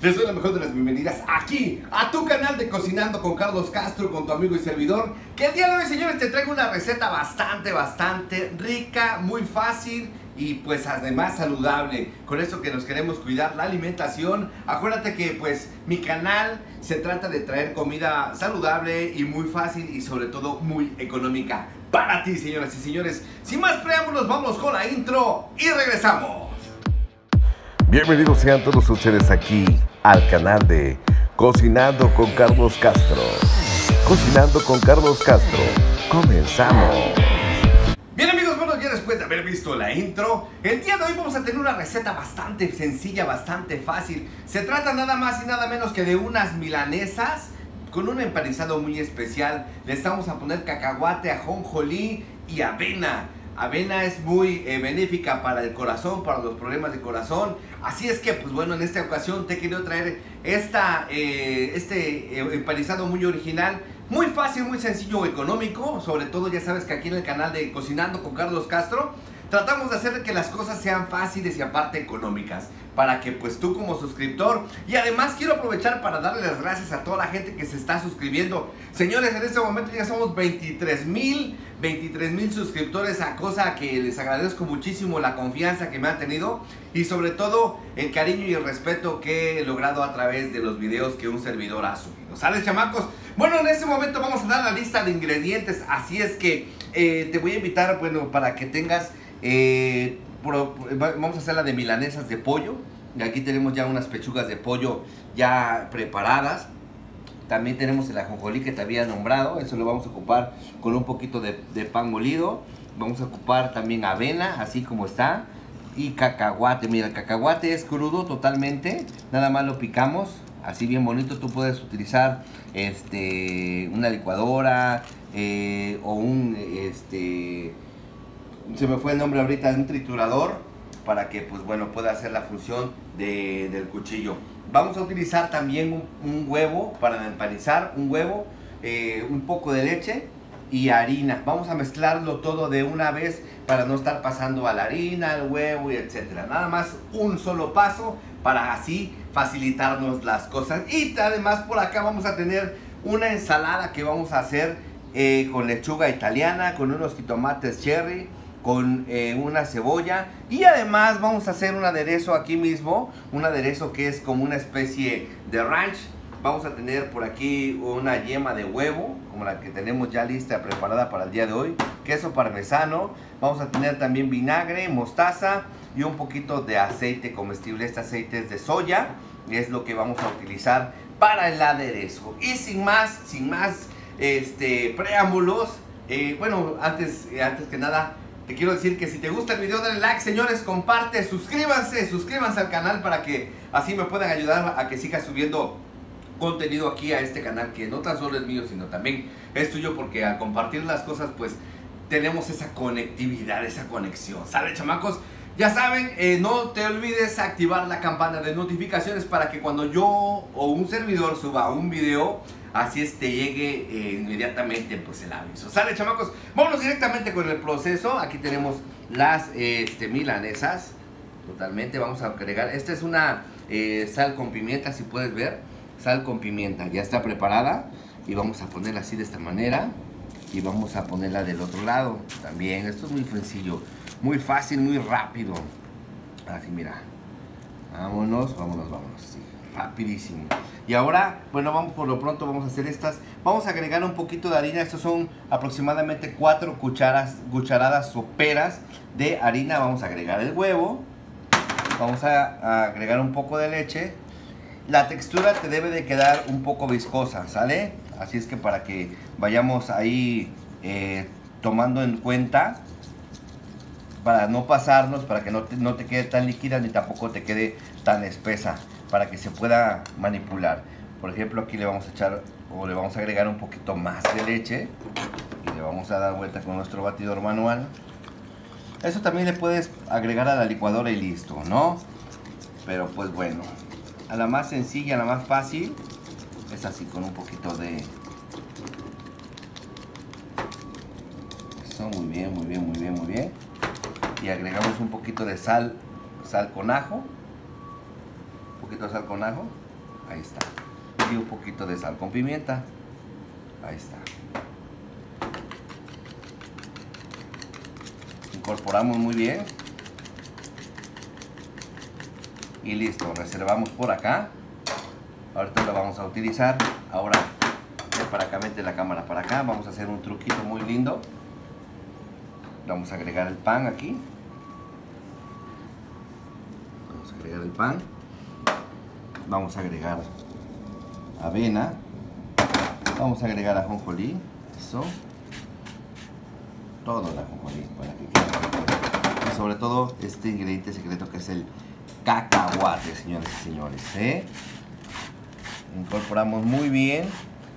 Les doy la mejor de las bienvenidas aquí a tu canal de Cocinando con Carlos Castro, con tu amigo y servidor. Que el día de hoy, señores, te traigo una receta bastante, bastante rica, muy fácil y pues además saludable. Con eso que nos queremos cuidar la alimentación. Acuérdate que pues mi canal se trata de traer comida saludable y muy fácil y sobre todo muy económica para ti, señoras y señores. Sin más preámbulos, vamos con la intro y regresamos. Bienvenidos sean todos ustedes aquí al canal de Cocinando con Carlos Castro. Cocinando con Carlos Castro. Comenzamos. Bien amigos, bueno, ya después de haber visto la intro, el día de hoy vamos a tener una receta bastante sencilla, bastante fácil. Se trata nada más y nada menos que de unas milanesas con un empanizado muy especial. Le estamos a poner cacahuate, ajonjolí y avena. Avena es muy eh, benéfica para el corazón, para los problemas de corazón. Así es que, pues bueno, en esta ocasión te he querido traer esta, eh, este eh, empanizado muy original. Muy fácil, muy sencillo, económico. Sobre todo, ya sabes que aquí en el canal de Cocinando con Carlos Castro tratamos de hacer que las cosas sean fáciles y aparte económicas para que pues tú como suscriptor y además quiero aprovechar para darle las gracias a toda la gente que se está suscribiendo señores en este momento ya somos 23 mil 23 mil suscriptores a cosa que les agradezco muchísimo la confianza que me han tenido y sobre todo el cariño y el respeto que he logrado a través de los videos que un servidor ha subido ¿sale chamacos? bueno en este momento vamos a dar la lista de ingredientes así es que eh, te voy a invitar bueno para que tengas eh, vamos a hacer la de milanesas de pollo. Y aquí tenemos ya unas pechugas de pollo ya preparadas. También tenemos el ajonjolí que te había nombrado. Eso lo vamos a ocupar con un poquito de, pan molido. Vamos a ocupar también avena, así como está. Y cacahuate. Mira, el cacahuate es crudo totalmente. Nada más lo picamos. Así bien bonito. Tú puedes utilizar este, una licuadora eh, o un... Este, se me fue el nombre ahorita, de un triturador para que pues bueno pueda hacer la función del cuchillo. Vamos a utilizar también un, huevo para empanizar, un huevo, eh, un poco de leche y harina. Vamos a mezclarlo todo de una vez para no estar pasando a la harina, al huevo y etcétera. Nada más un solo paso para así facilitarnos las cosas. Y además por acá vamos a tener una ensalada que vamos a hacer eh, con lechuga italiana, con unos tomates cherry, con eh, una cebolla y además vamos a hacer un aderezo aquí mismo, un aderezo que es como una especie de ranch. Vamos a tener por aquí una yema de huevo, como la que tenemos ya lista, preparada para el día de hoy, queso parmesano, vamos a tener también vinagre, mostaza y un poquito de aceite comestible. Este aceite es de soya, es lo que vamos a utilizar para el aderezo. Y sin más, sin más este, preámbulos, eh, bueno, antes, antes que nada, te quiero decir que si te gusta el video, dale like, señores, comparte, suscríbanse, suscríbanse al canal para que así me puedan ayudar a que siga subiendo contenido aquí a este canal que no tan solo es mío, sino también es tuyo porque al compartir las cosas, pues tenemos esa conectividad, esa conexión. ¿Sale, chamacos? Ya saben, eh, no te olvides activar la campana de notificaciones para que cuando yo o un servidor suba un video, Así es, te llegue eh, inmediatamente pues el aviso. Sale, chamacos. Vámonos directamente con el proceso. Aquí tenemos las este, milanesas. Totalmente, vamos a agregar. Esta es una eh, sal con pimienta, si puedes ver. Sal con pimienta, ya está preparada. Y vamos a ponerla así de esta manera. Y vamos a ponerla del otro lado también. Esto es muy sencillo, muy fácil, muy rápido. Así, mira. Vámonos, vámonos, vámonos. Rapidísimo. Y ahora, bueno, vamos por lo pronto, vamos a hacer estas. Vamos a agregar un poquito de harina. Estos son aproximadamente 4 cucharas, cucharadas soperas de harina. Vamos a agregar el huevo. Vamos a, agregar un poco de leche. La textura te debe de quedar un poco viscosa, ¿sale? Así es que para que vayamos ahí eh, tomando en cuenta para no pasarnos, para que no no te quede tan líquida ni tampoco te quede tan espesa para que se pueda manipular. Por ejemplo, aquí le vamos a echar o le vamos a agregar un poquito más de leche y le vamos a dar vuelta con nuestro batidor manual. Eso también le puedes agregar a la licuadora y listo, ¿no? Pero pues bueno, a la más sencilla, a la más fácil, es así con un poquito de... Eso, muy bien, muy bien, muy bien, muy bien. Y agregamos un poquito de sal, sal con ajo poquito de sal con ajo. Ahí está. Y un poquito de sal con pimienta. Ahí está. Incorporamos muy bien. Y listo, reservamos por acá. Ahorita lo vamos a utilizar. Ahora, para acá, mete la cámara para acá. Vamos a hacer un truquito muy lindo. Vamos a agregar el pan aquí. Vamos a agregar el pan. Vamos a agregar avena. Vamos a agregar ajonjolí. Eso. Todo el ajonjolí para que quede Y sobre todo este ingrediente secreto que es el cacahuate, señores y señores. ¿eh? Incorporamos muy bien.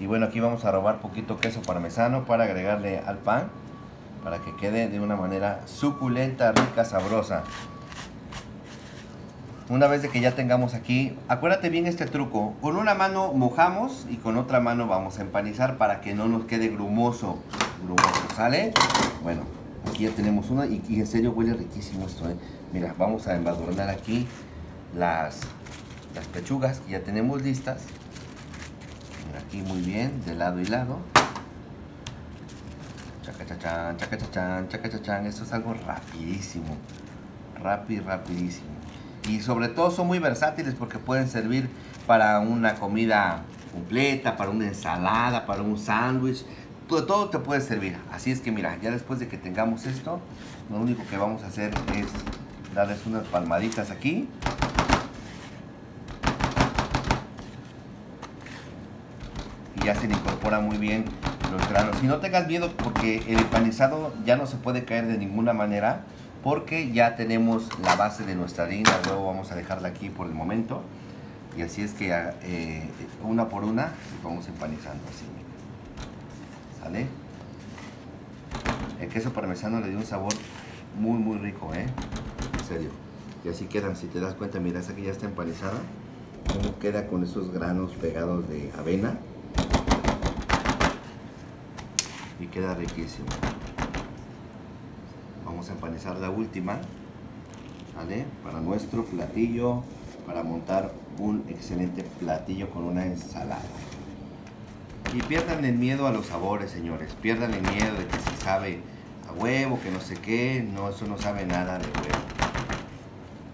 Y bueno, aquí vamos a robar poquito queso parmesano para agregarle al pan. Para que quede de una manera suculenta, rica, sabrosa. Una vez de que ya tengamos aquí, acuérdate bien este truco. Con una mano mojamos y con otra mano vamos a empanizar para que no nos quede grumoso. ¿sale? Bueno, aquí ya tenemos una y, en serio huele riquísimo esto, ¿eh? Mira, vamos a embadurnar aquí las, las pechugas que ya tenemos listas. Aquí muy bien, de lado y lado. Chacachachán, chacachachán, chacachachán. Esto es algo rapidísimo. Rápido, rapidísimo y sobre todo son muy versátiles porque pueden servir para una comida completa, para una ensalada, para un sándwich, todo, todo te puede servir. Así es que mira, ya después de que tengamos esto, lo único que vamos a hacer es darles unas palmaditas aquí. Y ya se le incorpora muy bien los granos. Y no tengas miedo porque el empanizado ya no se puede caer de ninguna manera porque ya tenemos la base de nuestra harina, luego vamos a dejarla aquí por el momento. Y así es que eh, una por una vamos empanizando así. ¿Sale? El queso parmesano le dio un sabor muy muy rico, ¿eh? En serio. Y así quedan, si te das cuenta, mira, esta que ya está empanizada. Cómo queda con esos granos pegados de avena. Y queda riquísimo vamos a empanizar la última, ¿vale? Para nuestro platillo, para montar un excelente platillo con una ensalada. Y pierdan el miedo a los sabores, señores. Pierdan el miedo de que si sabe a huevo, que no sé qué. No, eso no sabe nada de huevo.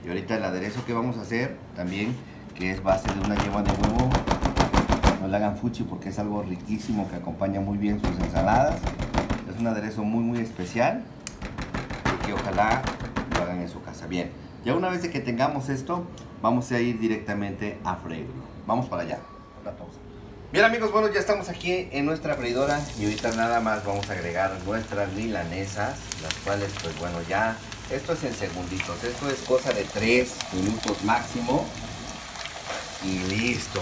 Y ahorita el aderezo que vamos a hacer también, que es base de una yema de huevo. Le hagan fuchi porque es algo riquísimo que acompaña muy bien sus ensaladas. Es un aderezo muy, muy especial ojalá lo hagan en su casa. Bien, ya una vez que tengamos esto, vamos a ir directamente a freírlo. Vamos para allá. Bien amigos, bueno, ya estamos aquí en nuestra freidora y ahorita nada más vamos a agregar nuestras milanesas, las cuales pues bueno ya, esto es en segunditos, esto es cosa de 3 minutos máximo y listo.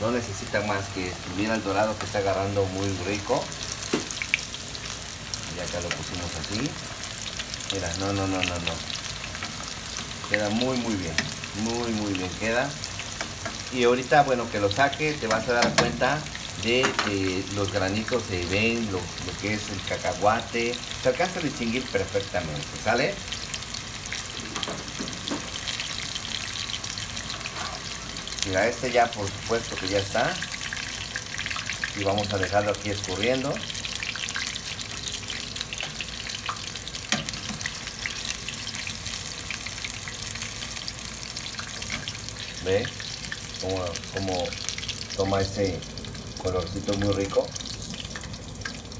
No necesita más que mira el dorado que está agarrando muy rico. Acá lo pusimos así. Mira no no no no no. Queda muy muy bien. Muy muy bien queda. Y ahorita bueno que lo saque te vas a dar cuenta de que los granitos se ven lo, que es el cacahuate. Se alcanza a distinguir perfectamente sale mira este ya por supuesto que ya está. Y vamos a dejarlo aquí escurriendo. Ve como, toma ese colorcito muy rico.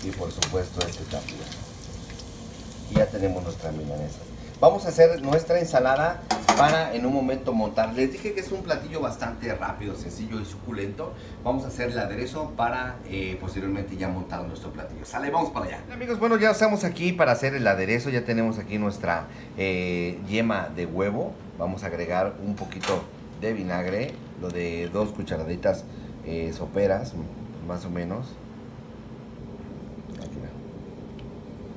Y por supuesto este también. Y ya tenemos nuestra milanesa vamos a hacer nuestra ensalada para en un momento montar. Les dije que es un platillo bastante rápido sencillo y suculento. Vamos a hacer el aderezo para eh, posteriormente ya montar nuestro platillo. Sale vamos para allá. Amigos bueno ya estamos aquí para hacer el aderezo. Ya tenemos aquí nuestra eh, yema de huevo. Vamos a agregar un poquito de vinagre, lo de dos cucharaditas eh, soperas, más o menos. Aquí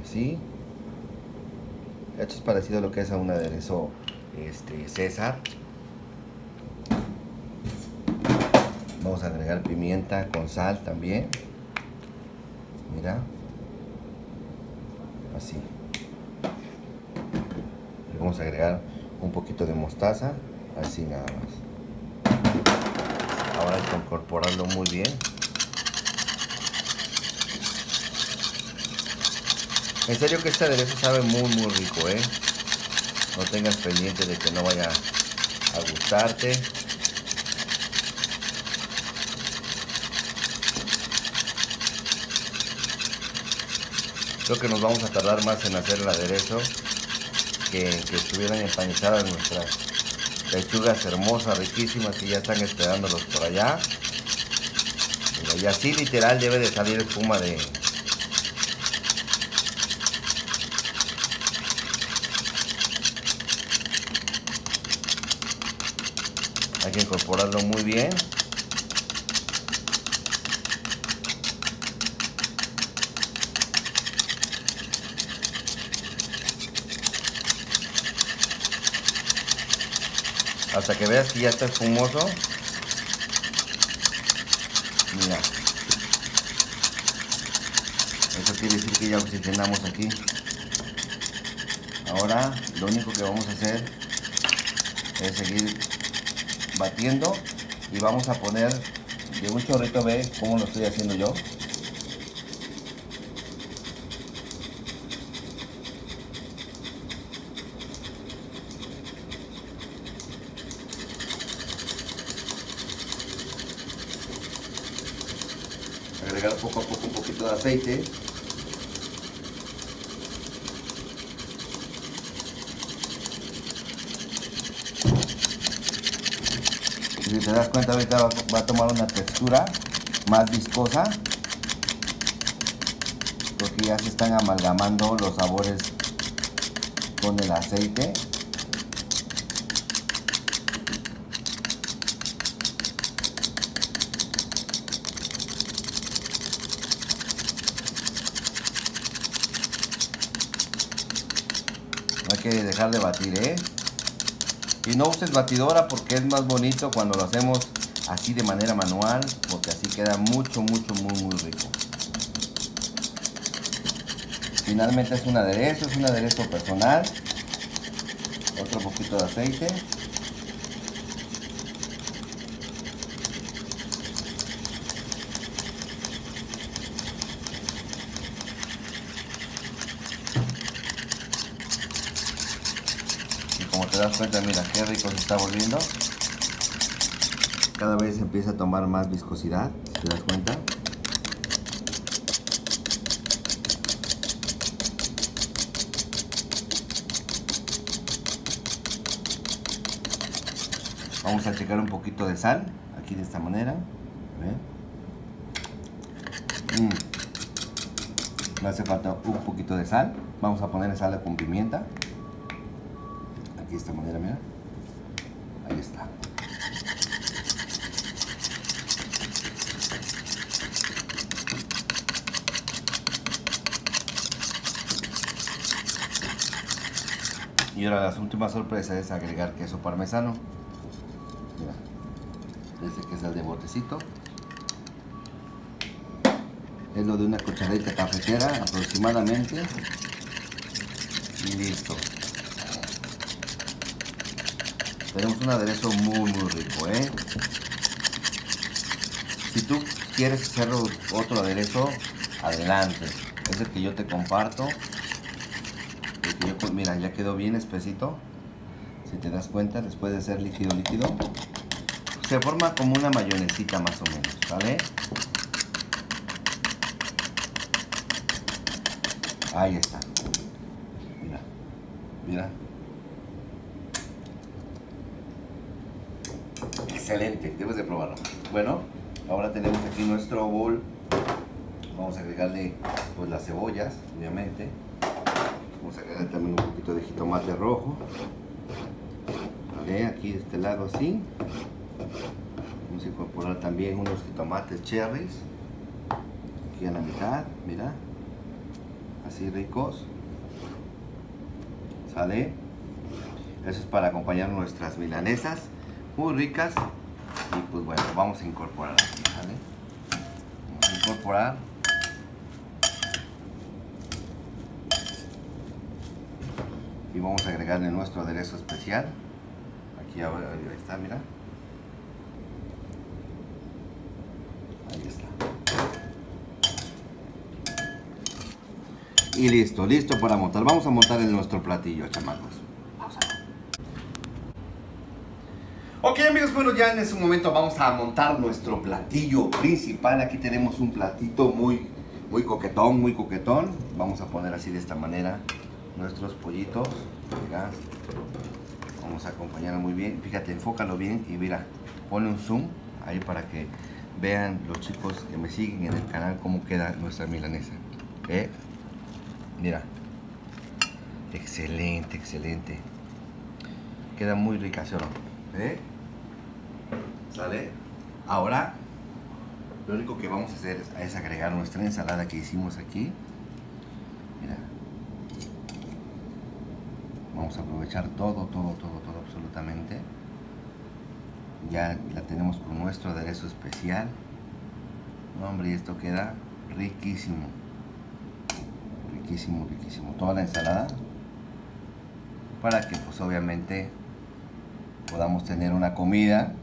Así. Esto es parecido a lo que es a un aderezo este, César. Vamos a agregar pimienta con sal también. Mira. Así. vamos a agregar un poquito de mostaza. Así nada más. Ahora hay que incorporarlo muy bien. En serio que este aderezo sabe muy muy rico, ¿eh? No tengas pendiente de que no vaya a gustarte. Creo que nos vamos a tardar más en hacer el aderezo que que estuvieran empanizadas nuestras lechugas hermosas, riquísimas que ya están esperándolos por allá. Y así literal debe de salir espuma de, hay que incorporarlo muy hasta que veas que ya está espumoso. Mira. Eso quiere decir que ya oxigenamos aquí. Ahora lo único que vamos a hacer es seguir batiendo y vamos a poner de un chorrito ve como lo estoy haciendo yo agregar poco a poco un poquito de aceite. Te das cuenta ahorita va a tomar una textura más viscosa porque ya se están amalgamando los sabores con el aceite hay que dejar de batir, ¿eh? Y no uses batidora porque es más bonito cuando lo hacemos así de manera manual, porque así queda mucho, mucho, muy, muy rico. Finalmente es un aderezo, es un aderezo personal. Otro poquito de aceite. Como te das cuenta, mira qué rico se está volviendo. Cada vez empieza a tomar más viscosidad, ¿te das cuenta? Vamos a checar un poquito de sal, aquí de esta manera. Mm. Me hace falta un poquito de sal. Vamos a poner sal con pimienta de esta manera, mira. Ahí está. Y ahora la última sorpresa es agregar queso parmesano. Mira, este que es el de botecito. Es lo de una cucharadita cafetera aproximadamente. Y listo. Tenemos un aderezo muy muy rico, ¿eh? Si tú quieres hacer otro aderezo, adelante. Es el que yo te comparto. mira, ya quedó bien espesito. Si te das cuenta, después de ser líquido líquido, se forma como una mayonesita más o menos, ¿vale? Ahí está. Mira, mira. Excelente, debes de probarlo. Bueno, ahora tenemos aquí nuestro bowl. Vamos a agregarle pues las cebollas, obviamente. Vamos a agregar también un poquito de jitomate rojo. Vale, aquí de este lado así. Vamos a incorporar también unos jitomates cherries. Aquí a la mitad, mira. Así ricos. ¿Sale? Eso es para acompañar nuestras milanesas muy ricas y pues bueno vamos a incorporar aquí ¿vale? vamos a incorporar y vamos a agregarle nuestro aderezo especial aquí ahora, ahí está, mira. Ahí está. Y listo, listo para montar. Vamos a montar en nuestro platillo, chamacos. Vamos a Ok amigos, bueno ya en ese momento vamos a montar nuestro platillo principal. Aquí tenemos un platito muy, muy coquetón, muy coquetón. Vamos a poner así de esta manera nuestros pollitos. Mira. Vamos a acompañar muy bien. Fíjate, enfócalo bien y mira, pone un zoom ahí para que vean los chicos que me siguen en el canal cómo queda nuestra milanesa. ¿Eh? Mira. Excelente, excelente. Queda muy rica, ¿sí? ¿Eh? ¿Sale? Ahora, lo único que vamos a hacer es, agregar nuestra ensalada que hicimos aquí. Mira. Vamos a aprovechar todo, todo, todo, todo, absolutamente. Ya la tenemos con nuestro aderezo especial. No, hombre, esto queda riquísimo. Riquísimo, riquísimo. Toda la ensalada. Para que, pues, obviamente, podamos tener una comida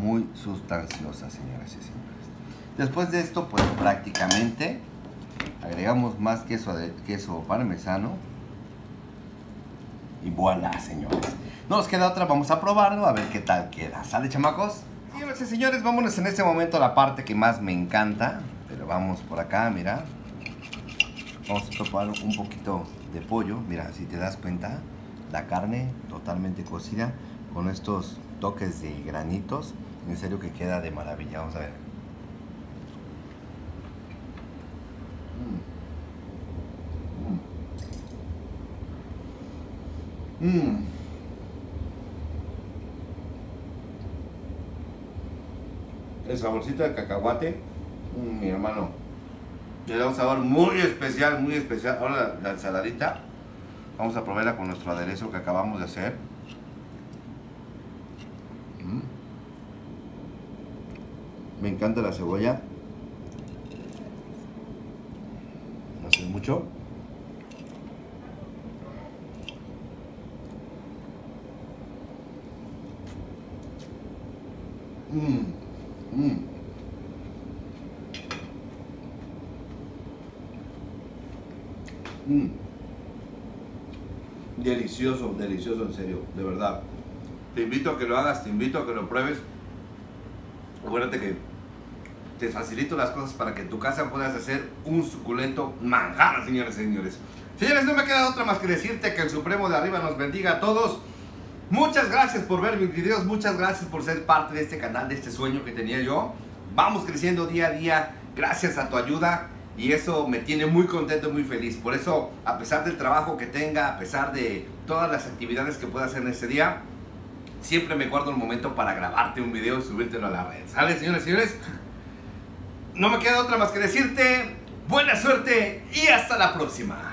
muy sustanciosa, señoras y señores. Después de esto, pues, prácticamente agregamos más queso, queso parmesano y voilà, señores. No nos queda otra, vamos a probarlo a ver qué tal queda. ¿Sale, chamacos? Señoras y señores, vámonos en este momento a la parte que más me encanta. Pero vamos por acá, mira. Vamos a preparar un poquito de pollo. Mira, si te das cuenta, la carne totalmente cocida con estos toques de granitos. En serio que queda de maravilla. Vamos a ver. Mmm. El saborcito de cacahuate, mm, mi hermano, le da un sabor muy especial, muy especial. Ahora la ensaladita, vamos a probarla con nuestro aderezo que acabamos de hacer. Me encanta la cebolla. No hace mucho. Mmm, mmm. Mmm. Delicioso, delicioso, en serio, de verdad. Te invito a que lo hagas, te invito a que lo pruebes. Acuérdate que te facilito las cosas para que en tu casa puedas hacer un suculento manjar, señores y señores. Señores, no me queda otra más que decirte que el Supremo de arriba nos bendiga a todos. Muchas gracias por ver mis videos, muchas gracias por ser parte de este canal, de este sueño que tenía yo. Vamos creciendo día a día gracias a tu ayuda y eso me tiene muy contento, muy feliz. Por eso, a pesar del trabajo que tenga, a pesar de todas las actividades que pueda hacer en este día, siempre me guardo el momento para grabarte un video y subírtelo a la red. ¿Sale, señores y señores? No me queda otra más que decirte buena suerte y hasta la próxima.